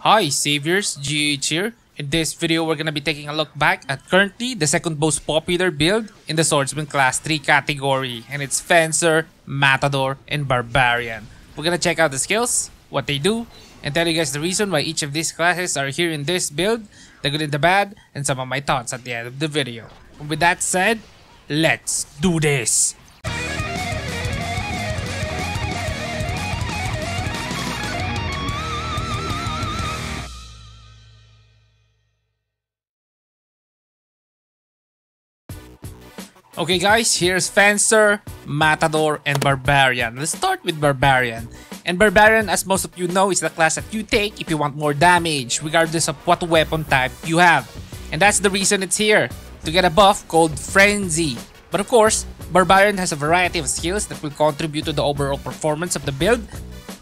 Hi Saviors, GH here. In this video, we're gonna be taking a look back at currently the second most popular build in the Swordsman Class 3 category, and it's Fencer, Matador, and Barbarian. We're gonna check out the skills, what they do, and tell you guys the reason why each of these classes are here in this build, the good and the bad, and some of my thoughts at the end of the video. And with that said, let's do this! Okay guys, here's Fencer, Matador, and Barbarian. Let's start with Barbarian. And Barbarian, as most of you know, is the class that you take if you want more damage, regardless of what weapon type you have. And that's the reason it's here, to get a buff called Frenzy. But of course, Barbarian has a variety of skills that will contribute to the overall performance of the build.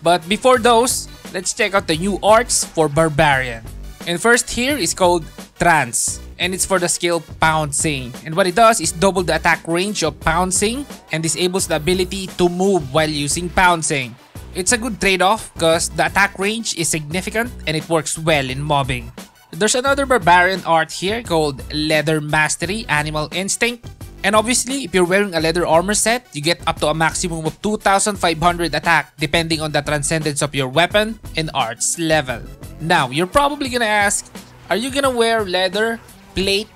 But before those, let's check out the new arts for Barbarian. And first here is called Trance and it's for the skill Pouncing. And what it does is double the attack range of Pouncing and disables the ability to move while using Pouncing. It's a good trade-off because the attack range is significant and it works well in mobbing. There's another barbarian art here called Leather Mastery Animal Instinct. And obviously, if you're wearing a leather armor set, you get up to a maximum of 2500 attack depending on the transcendence of your weapon and arts level. Now, you're probably gonna ask, are you gonna wear leather plate,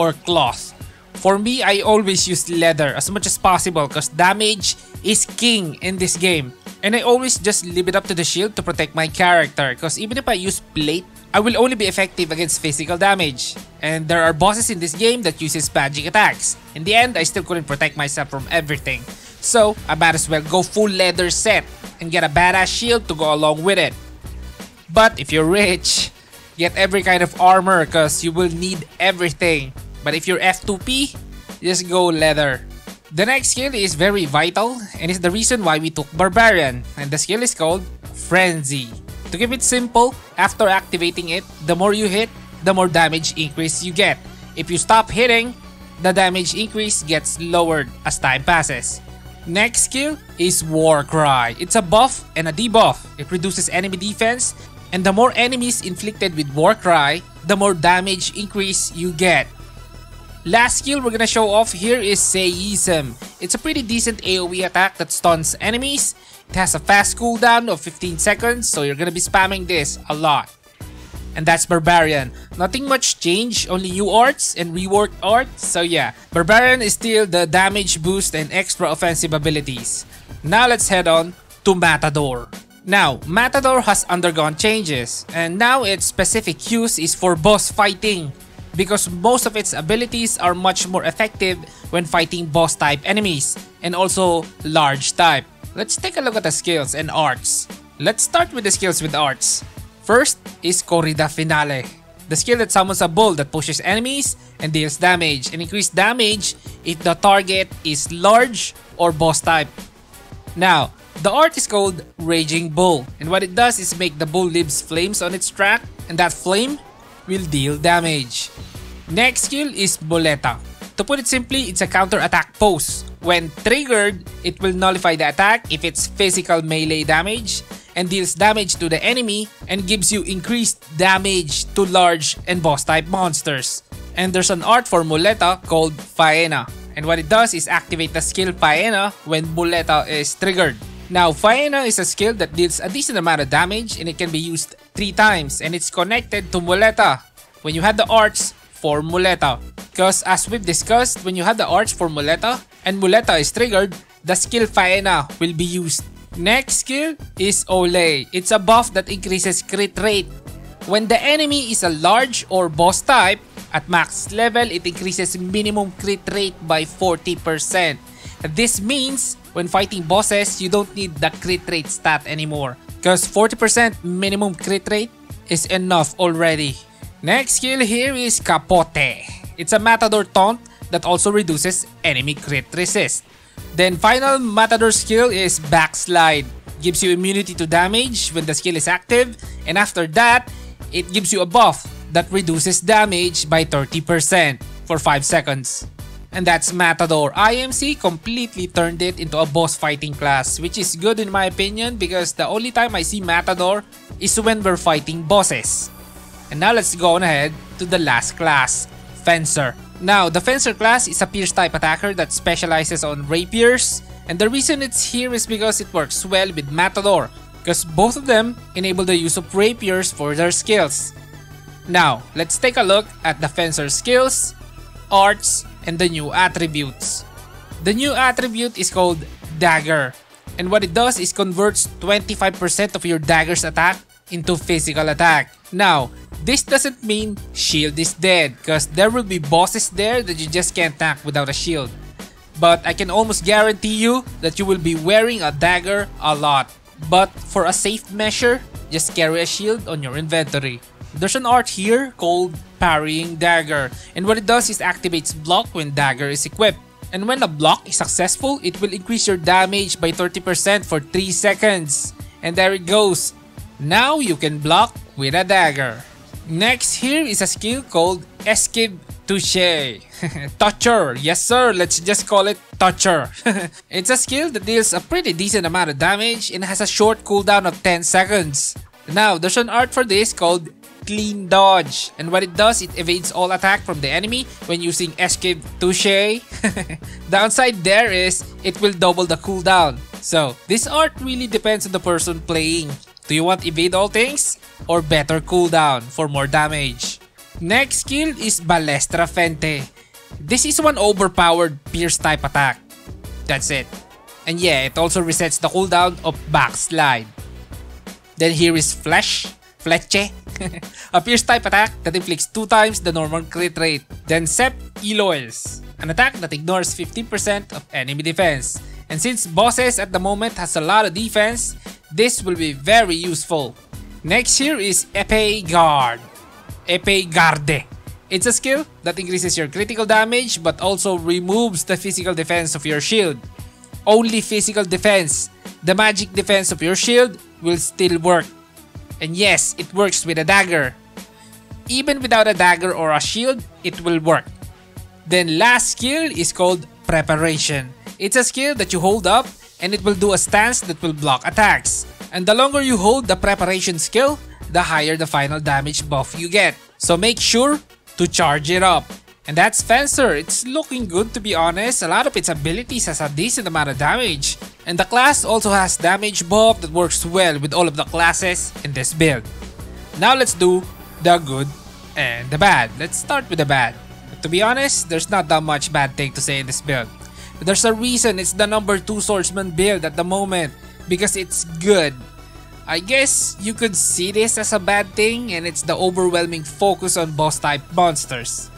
or cloth. For me, I always use leather as much as possible because damage is king in this game. And I always just leave it up to the shield to protect my character because even if I use plate, I will only be effective against physical damage. And there are bosses in this game that uses magic attacks. In the end, I still couldn't protect myself from everything. So, I might as well go full leather set and get a badass shield to go along with it. But if you're rich, Get every kind of armor because you will need everything. But if you're F2P, just go leather. The next skill is very vital and is the reason why we took Barbarian and the skill is called Frenzy. To keep it simple, after activating it, the more you hit, the more damage increase you get. If you stop hitting, the damage increase gets lowered as time passes. Next skill is War Cry. It's a buff and a debuff. It reduces enemy defense and the more enemies inflicted with Warcry, the more damage increase you get. Last skill we're gonna show off here is Seism. It's a pretty decent AoE attack that stuns enemies. It has a fast cooldown of 15 seconds, so you're gonna be spamming this a lot. And that's Barbarian. Nothing much change, only new arts and reworked art. So yeah, Barbarian is still the damage boost and extra offensive abilities. Now let's head on to Matador. Now, Matador has undergone changes, and now its specific use is for boss fighting, because most of its abilities are much more effective when fighting boss type enemies, and also large type. Let's take a look at the skills and arts. Let's start with the skills with arts. First is Corrida Finale, the skill that summons a bull that pushes enemies and deals damage, and increase damage if the target is large or boss type. Now, the art is called Raging Bull and what it does is make the bull leaves flames on its track and that flame will deal damage. Next skill is Muleta. To put it simply, it's a counter-attack pose. When triggered, it will nullify the attack if it's physical melee damage and deals damage to the enemy and gives you increased damage to large and boss type monsters. And there's an art for Muleta called Faena. And what it does is activate the skill Faena when Muleta is triggered. Now, Faena is a skill that deals a decent amount of damage and it can be used 3 times and it's connected to Muleta when you have the arts for Muleta. Because as we've discussed, when you have the arts for Muleta and Muleta is triggered, the skill Faena will be used. Next skill is Ole. It's a buff that increases crit rate. When the enemy is a large or boss type, at max level, it increases minimum crit rate by 40%. This means when fighting bosses, you don't need the crit rate stat anymore. Because 40% minimum crit rate is enough already. Next skill here is Capote. It's a Matador taunt that also reduces enemy crit resist. Then final Matador skill is Backslide. Gives you immunity to damage when the skill is active and after that, it gives you a buff that reduces damage by 30% for 5 seconds. And that's Matador. IMC completely turned it into a boss fighting class, which is good in my opinion because the only time I see Matador is when we're fighting bosses. And now let's go on ahead to the last class, Fencer. Now, the Fencer class is a Pierce type attacker that specializes on rapiers, and the reason it's here is because it works well with Matador, because both of them enable the use of rapiers for their skills. Now, let's take a look at the Fencer skills, arts, and the new attributes. The new attribute is called Dagger, and what it does is converts 25% of your dagger's attack into physical attack. Now, this doesn't mean shield is dead because there will be bosses there that you just can't attack without a shield. But I can almost guarantee you that you will be wearing a dagger a lot. But for a safe measure, just carry a shield on your inventory. There's an art here called Parrying Dagger and what it does is activates block when dagger is equipped. And when a block is successful, it will increase your damage by 30% for 3 seconds. And there it goes. Now you can block with a dagger. Next here is a skill called Esquive Touche. toucher, yes sir, let's just call it Toucher. it's a skill that deals a pretty decent amount of damage and has a short cooldown of 10 seconds. Now, there's an art for this called Clean Dodge. And what it does, it evades all attack from the enemy when using Esquive Touche. Downside there is, it will double the cooldown. So, this art really depends on the person playing. Do you want evade all things? Or better cooldown for more damage? Next skill is Balestra Fente. This is one overpowered Pierce type attack. That's it. And yeah, it also resets the cooldown of Backslide. Then here is Flesh, A Pierce type attack that inflicts 2 times the normal crit rate. Then Sept Etoiles, an attack that ignores 15% of enemy defense. And since bosses at the moment has a lot of defense, this will be very useful. Next here is Epee Guard. Epee Garde. It's a skill that increases your critical damage but also removes the physical defense of your shield. Only physical defense. The magic defense of your shield will still work. And yes, it works with a dagger. Even without a dagger or a shield, it will work. Then last skill is called Preparation. It's a skill that you hold up and it will do a stance that will block attacks. And the longer you hold the Preparation skill, the higher the final damage buff you get. So make sure to charge it up. And that's Fencer, it's looking good to be honest, a lot of its abilities has a decent amount of damage. And the class also has damage buff that works well with all of the classes in this build. Now let's do the good and the bad. Let's start with the bad. But to be honest, there's not that much bad thing to say in this build. But there's a reason it's the number 2 swordsman build at the moment because it's good. I guess you could see this as a bad thing and it's the overwhelming focus on boss type monsters.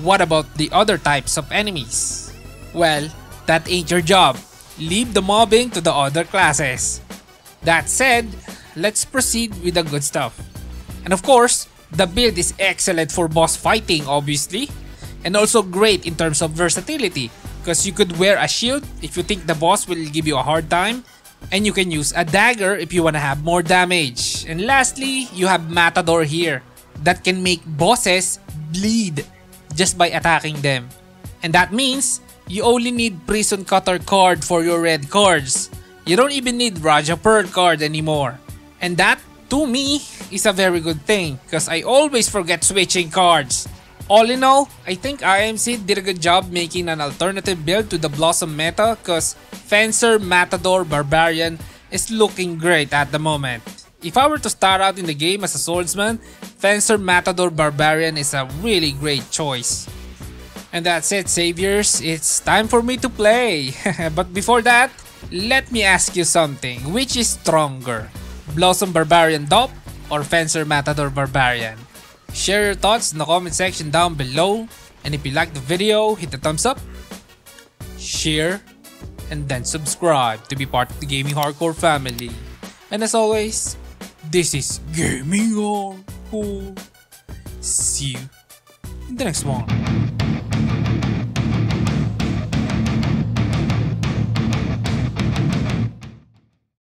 What about the other types of enemies? Well, that ain't your job. Leave the mobbing to the other classes. That said, let's proceed with the good stuff. And of course, the build is excellent for boss fighting obviously, and also great in terms of versatility because you could wear a shield if you think the boss will give you a hard time, and you can use a dagger if you want to have more damage. And lastly, you have Matador here that can make bosses bleed just by attacking them. And that means you only need Prison Cutter card for your red cards. You don't even need Raja Pearl card anymore. And that, to me, is a very good thing because I always forget switching cards. All in all, I think IMC did a good job making an alternative build to the Blossom meta because Fencer, Matador, Barbarian is looking great at the moment. If I were to start out in the game as a swordsman, Fencer Matador Barbarian is a really great choice. And that's it saviors, it's time for me to play. but before that, let me ask you something, which is stronger? Blossom Barbarian Dop or Fencer Matador Barbarian? Share your thoughts in the comment section down below. And if you like the video, hit the thumbs up, share, and then subscribe to be part of the Gaming Hardcore family. And as always, this is Gaming Hardcore. See you in the next one.